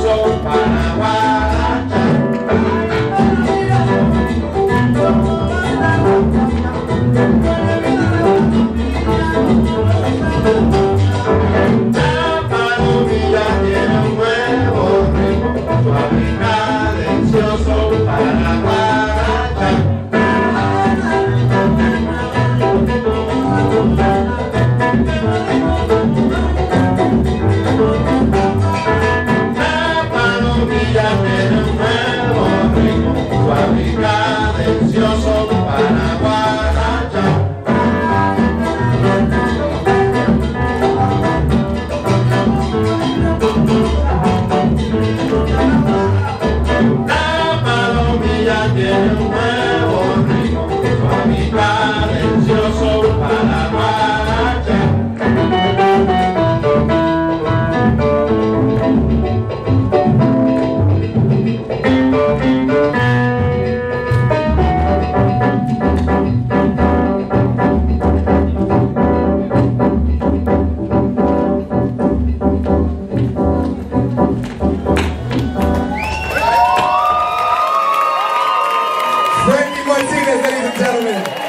voltar. Adão Obrigado mesmo.